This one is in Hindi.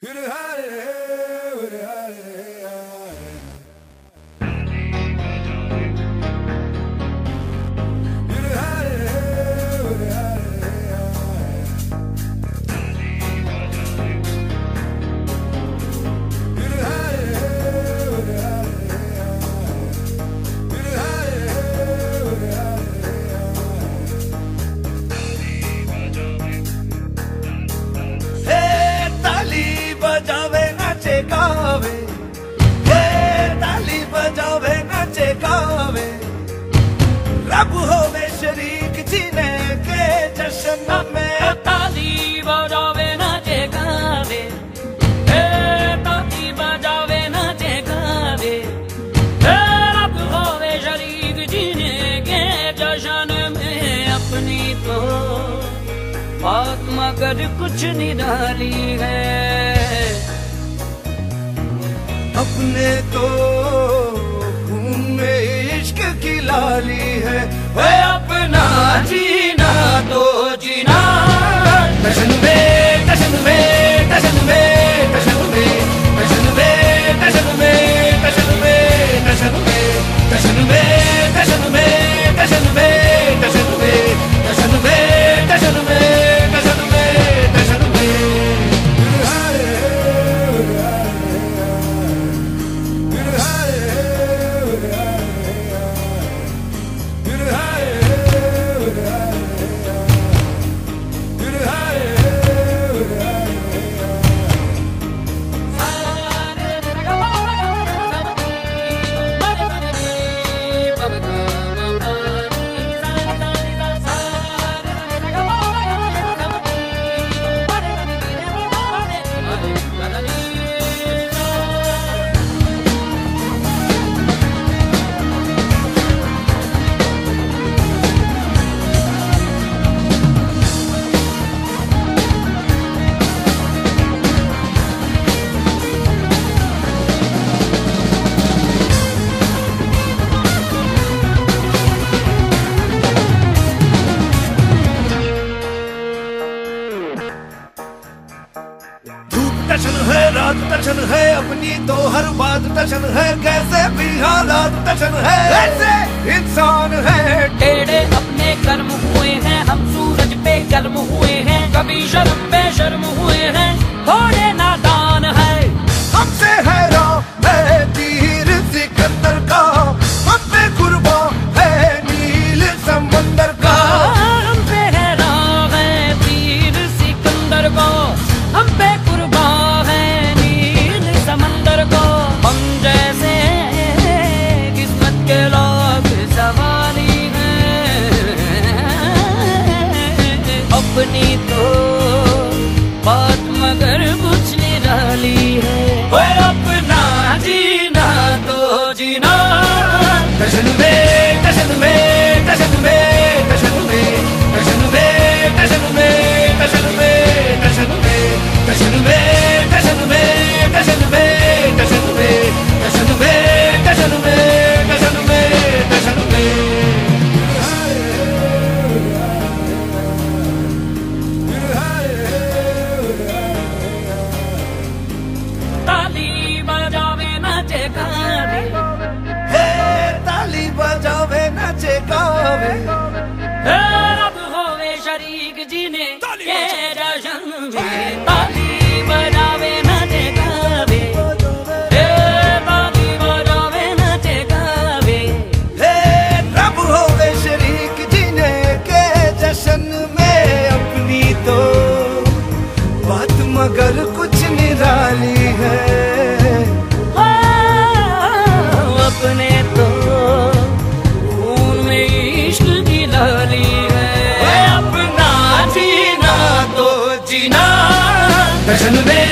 Hit it अब होवे शरीक जीने के जश्न में ताली बजावे नाचे गावे ए ताली बजावे गावे ए होवे शरीक जीने के जश्न में अपनी तो बात मगर कुछ निराली है अपने तो टशन है रात टशन है अपनी तो हर बात टशन है कैसे भी हालात टशन है। ऐसे इंसान है। टेढ़े अपने कर्म हुए हैं हम सूरज पे कर्म हुए हैं कभी शर्म पे शर्म हुए I. In the bed.